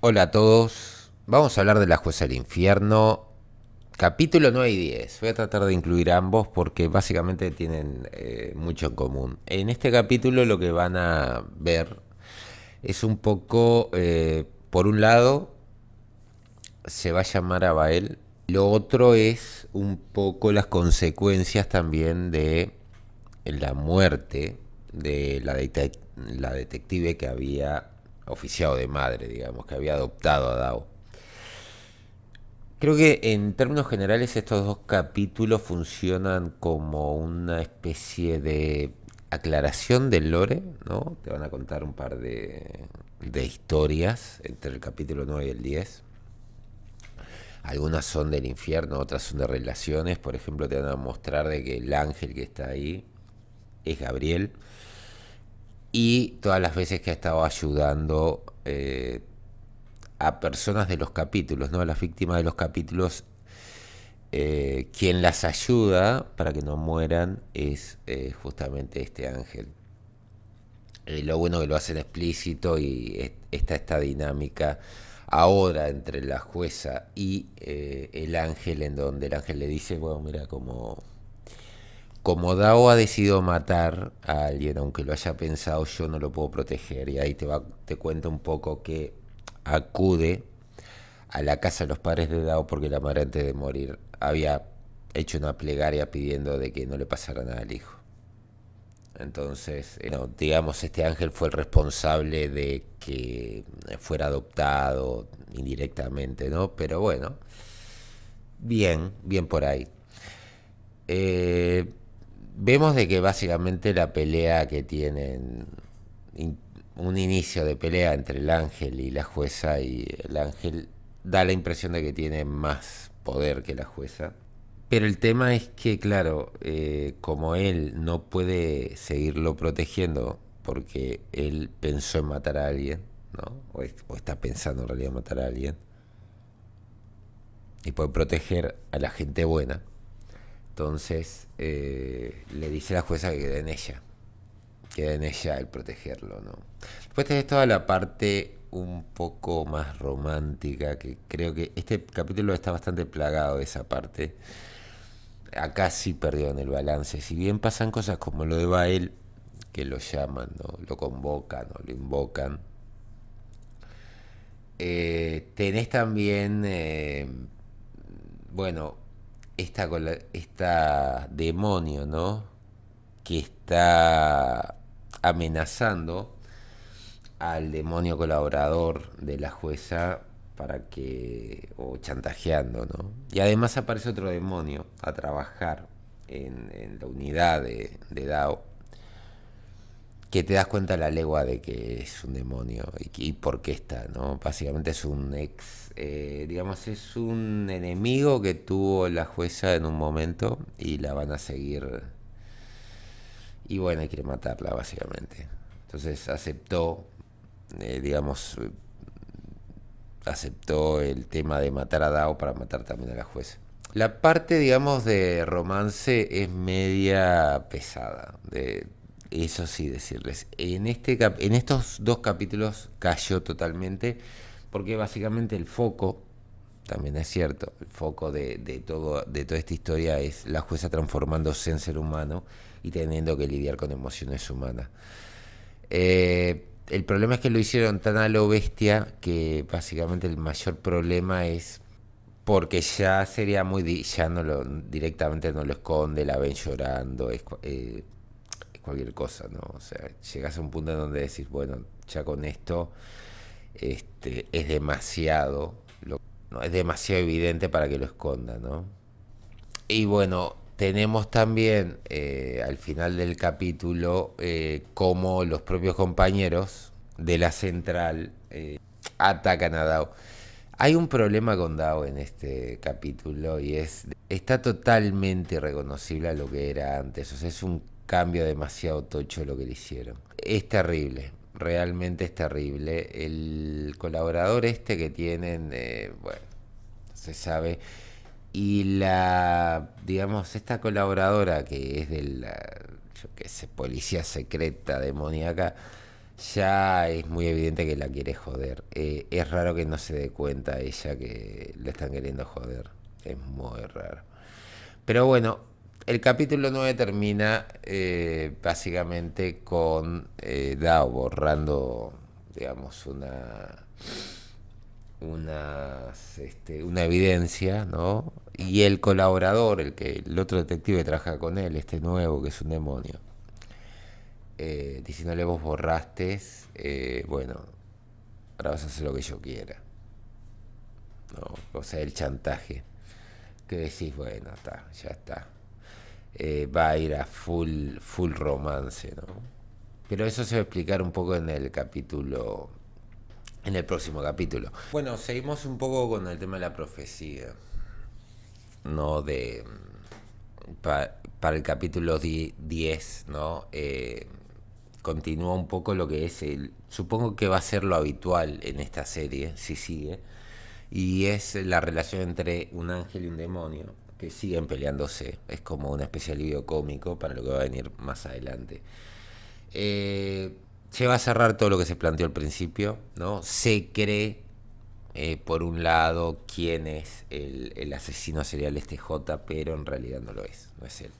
Hola a todos. Vamos a hablar de la jueza del infierno. Capítulo 9 y 10. Voy a tratar de incluir ambos porque básicamente tienen eh, mucho en común. En este capítulo lo que van a ver es un poco, eh, por un lado, se va a llamar a Bael. Lo otro es un poco las consecuencias también de la muerte de la, la detective que había oficiado de madre, digamos, que había adoptado a Dao. Creo que en términos generales estos dos capítulos funcionan como una especie de aclaración del lore, ¿no? Te van a contar un par de, historias entre el capítulo 9 y el 10. Algunas son del infierno, otras son de relaciones. Por ejemplo, te van a mostrar de que el ángel que está ahí es Gabriel y todas las veces que ha estado ayudando eh, a personas de los capítulos, ¿no? a las víctimas de los capítulos, eh, quien las ayuda para que no mueran es eh, justamente este ángel. lo bueno que lo hacen explícito y está esta dinámica ahora entre la jueza y el ángel, en donde el ángel le dice, bueno, mira, como como Dao ha decidido matar a alguien, aunque lo haya pensado, yo no lo puedo proteger. Y ahí te, va, cuenta un poco que acude a la casa de los padres de Dao porque la madre antes de morir había hecho una plegaria pidiendo de que no le pasara nada al hijo. Entonces, eh, digamos, este ángel fue el responsable de que fuera adoptado indirectamente, ¿no? Pero bueno, bien, bien por ahí. Eh, vemos de que básicamente la pelea que tienen, un inicio de pelea entre el ángel y la jueza, y el ángel da la impresión de que tiene más poder que la jueza. Pero el tema es que, claro, eh, como él no puede seguirlo protegiendo porque él pensó en matar a alguien, ¿no? O, o está pensando en realidad en matar a alguien, y puede proteger a la gente buena, entonces eh, le dice a la jueza que quede en ella. Queda en ella el protegerlo, ¿no? Después tenés toda la parte un poco más romántica, que creo que este capítulo está bastante plagado de esa parte. Acá sí perdió en el balance. Si bien pasan cosas como lo de Bael, que lo llaman, ¿no? lo convocan o lo invocan. Eh, tenés también, eh, bueno, esta, esta demonio, ¿no? Que está amenazando al demonio colaborador de la jueza para que, o chantajeando, ¿no? Y además aparece otro demonio a trabajar en, la unidad de, de Dao que te das cuenta la legua de que es un demonio y, por qué está, ¿no? Básicamente es un ex, eh, digamos, es un enemigo que tuvo la jueza en un momento y la van a seguir. Y bueno, quiere matarla, básicamente. Entonces aceptó, eh, digamos, aceptó el tema de matar a Dao para matar también a la jueza. La parte, digamos, de romance es media pesada. De, eso sí decirles. En, este en estos dos capítulos cayó totalmente, porque básicamente el foco, también es cierto, el foco de, todo, de toda esta historia es la jueza transformándose en ser humano y teniendo que lidiar con emociones humanas. Eh, el problema es que lo hicieron tan a lo bestia que básicamente el mayor problema es porque ya sería muy ya no lo directamente no lo esconde la ven llorando eh, cualquier cosa, ¿no? O sea, llegas a un punto en donde decís, bueno, ya con esto este, es demasiado, no, es demasiado evidente para que lo esconda, ¿no? Y bueno, tenemos también eh, al final del capítulo eh, cómo los propios compañeros de la central eh, atacan a Dao. Hay un problema con Dao en este capítulo y es está totalmente reconocible a lo que era antes. O sea, es un cambio demasiado tocho lo que le hicieron. Es terrible, realmente es terrible. El colaborador este que tienen, eh, bueno, se sabe. Y la, digamos, esta colaboradora que es de la, yo qué sé, policía secreta demoníaca, ya es muy evidente que la quiere joder. Eh, es raro que no se dé cuenta ella que le están queriendo joder. Es muy raro. Pero bueno, el capítulo 9 termina eh, básicamente con eh, Dao borrando, digamos, una, este, una evidencia, ¿no? Y el colaborador, el que el otro detective trabaja con él, este nuevo que es un demonio, eh, diciéndole vos borraste, eh, bueno, ahora vas a hacer lo que yo quiera. ¿no? O sea, el chantaje. Que decís, bueno, está, ya está. Eh, va a ir a full, full romance, ¿no? Pero eso se va a explicar un poco en el capítulo, en el próximo capítulo. Bueno, seguimos un poco con el tema de la profecía. No de... para el capítulo 10, ¿no? Eh, continúa un poco lo que es el... Supongo que va a ser lo habitual en esta serie, si sigue. Y es la relación entre un ángel y un demonio, que siguen peleándose. Es como una especie de alivio cómico para lo que va a venir más adelante. Eh, se va a cerrar todo lo que se planteó al principio, ¿no? Se cree, eh, por un lado, quién es el, el, asesino serial este J, pero en realidad no lo es, no es él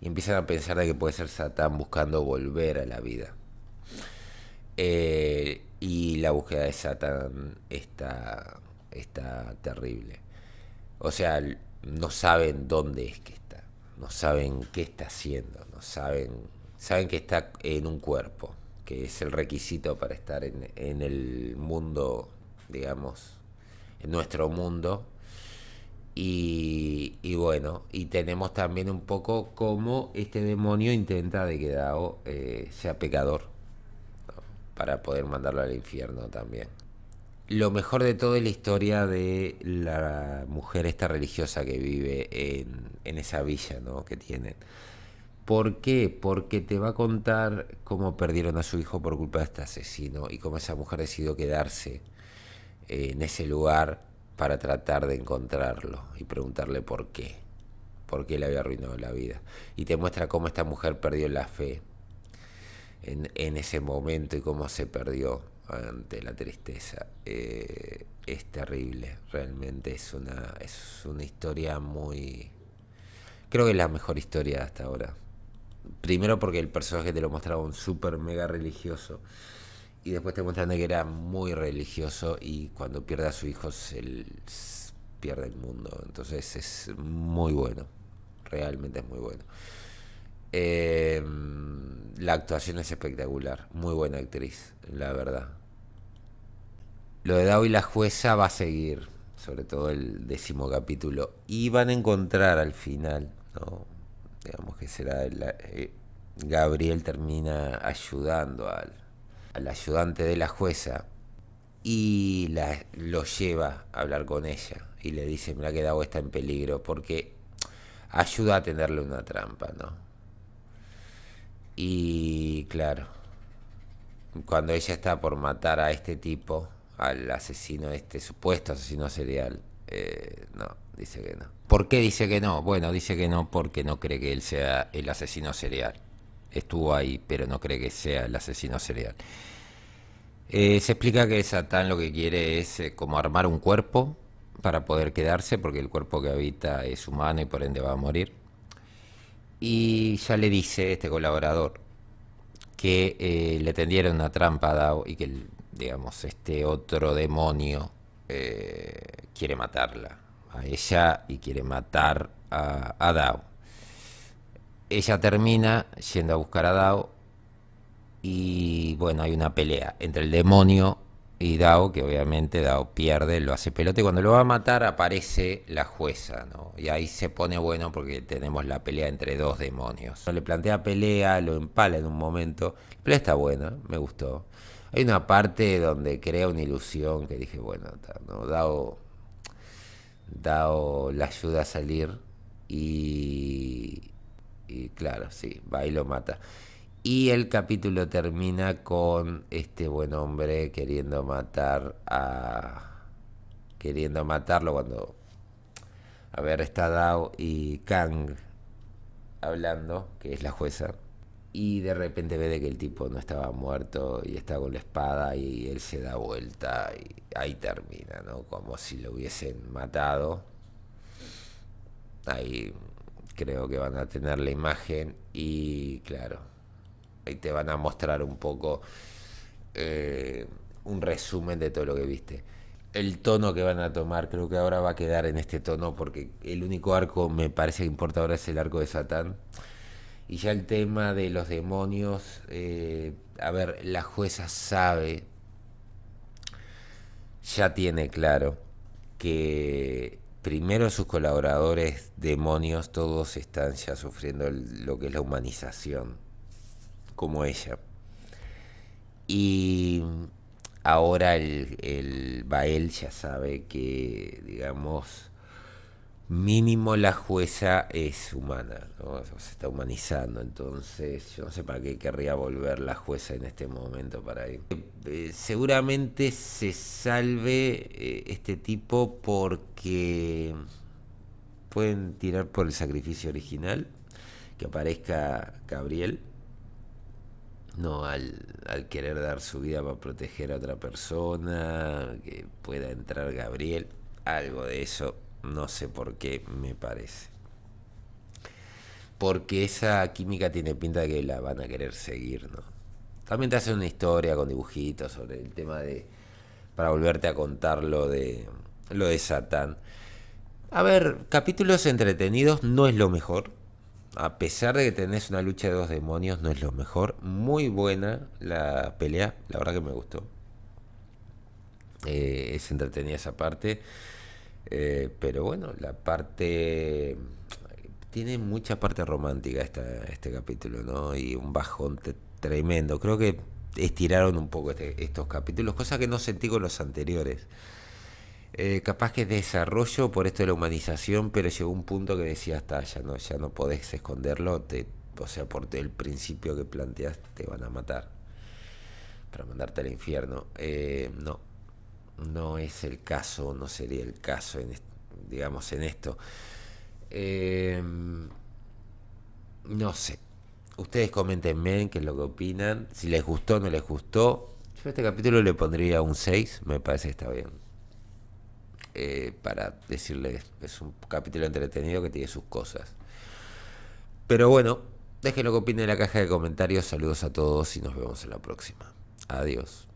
y empiezan a pensar de que puede ser Satán buscando volver a la vida. Eh, y la búsqueda de Satán está, está terrible. O sea, no saben dónde es que está, no saben qué está haciendo, no saben, saben que está en un cuerpo, que es el requisito para estar en, en el mundo, digamos, en nuestro mundo, y, bueno, y tenemos también un poco cómo este demonio intenta de que Dao eh, sea pecador, para poder mandarlo al infierno también. Lo mejor de todo es la historia de la mujer esta religiosa que vive en, esa villa ¿no? que tienen. ¿Por qué? Porque te va a contar cómo perdieron a su hijo por culpa de este asesino y cómo esa mujer decidió quedarse en ese lugar para tratar de encontrarlo y preguntarle por qué, por qué le había arruinado la vida. Y te muestra cómo esta mujer perdió la fe en ese momento y cómo se perdió ante la tristeza. Eh, es terrible, realmente es una, es una historia muy... Creo que es la mejor historia hasta ahora. Primero porque el personaje te lo mostraba un súper mega religioso y después te muestran que era muy religioso y cuando pierde a su hijo se pierde el mundo. Entonces es muy bueno, realmente es muy bueno. Eh, la actuación es espectacular, muy buena actriz, la verdad. Lo de Dao y la jueza va a seguir, sobre todo el décimo capítulo, y van a encontrar al final, digamos que será eh, Gabriel termina ayudando al, al ayudante de la jueza y la, lo lleva a hablar con ella y le dice, me ha quedado está en peligro porque ayuda a tenerle una trampa, ¿no? Y claro, cuando ella está por matar a este tipo, al asesino, este supuesto asesino serial, eh, no, dice que no. ¿Por qué dice que no? Bueno, dice que no porque no cree que él sea el asesino serial estuvo ahí, pero no cree que sea el asesino serial. Eh, se explica que Satán lo que quiere es eh, como armar un cuerpo para poder quedarse, porque el cuerpo que habita es humano y por ende va a morir. Y ya le dice este colaborador que eh, le tendieron una trampa a Dao y que, digamos, este otro demonio quiere matarla a ella y quiere matar a, a Dao. Ella termina yendo a buscar a Dao y bueno, hay una pelea entre el demonio y Dao, que obviamente Dao pierde, lo hace pelote. Cuando lo va a matar aparece la jueza, ¿no? Y ahí se pone bueno porque tenemos la pelea entre dos demonios. Le plantea pelea, lo empala en un momento. La pelea está buena, me gustó. Hay una parte donde crea una ilusión que dije, bueno, ¿no? Dao, Dao la ayuda a salir y, y claro, sí, va y lo mata. Y el capítulo termina con este buen hombre queriendo matar a. queriendo matarlo cuando. A ver, está Dao y Kang hablando, que es la jueza. y de repente ve de que el tipo no estaba muerto y está con la espada y él se da vuelta y ahí termina, ¿no? Como si lo hubiesen matado. Ahí creo que van a tener la imagen y claro, ahí te van a mostrar un poco eh, un resumen de todo lo que viste. El tono que van a tomar creo que ahora va a quedar en este tono porque el único arco me parece que importa ahora es el arco de Satán. Y ya el tema de los demonios, eh, a ver, la jueza sabe, ya tiene claro que primero sus colaboradores demonios todos están ya sufriendo lo que es la humanización, como ella. Y ahora el, el Bael ya sabe que, digamos, mínimo la jueza es humana, se está humanizando, entonces yo no sé para qué querría volver la jueza en este momento para ahí. Eh, seguramente se salve eh, este tipo porque pueden tirar por el sacrificio original, que aparezca Gabriel, no al, al querer dar su vida para proteger a otra persona, que pueda entrar Gabriel, algo de eso no sé por qué me parece. Porque esa química tiene pinta de que la van a querer seguir, ¿no? También te hacen una historia con dibujitos sobre el tema de. para volverte a contar lo de. lo de Satán. A ver, capítulos entretenidos no es lo mejor. A pesar de que tenés una lucha de dos demonios, no es lo mejor. Muy buena la pelea, la verdad que me gustó. Eh, es entretenida esa parte. Eh, pero bueno, la parte... Tiene mucha parte romántica esta, este capítulo, ¿no? Y un bajón tremendo. Creo que estiraron un poco este, estos capítulos, cosa que no sentí con los anteriores. Eh, capaz que desarrollo por esto de la humanización, pero llegó un punto que decía hasta ya no, ya no podés esconderlo, te, o sea, por el principio que planteas te van a matar para mandarte al infierno. Eh, no, no es el caso, no sería el caso, en, digamos, en esto. Em, no sé. Ustedes comentenme qué es lo que opinan. Si les gustó o no les gustó. Yo a este capítulo le pondría un 6. Me parece que está bien. Eh, para decirles, es un capítulo entretenido que tiene sus cosas. Pero bueno, dejen lo que opinen en la caja de comentarios. Saludos a todos y nos vemos en la próxima. Adiós.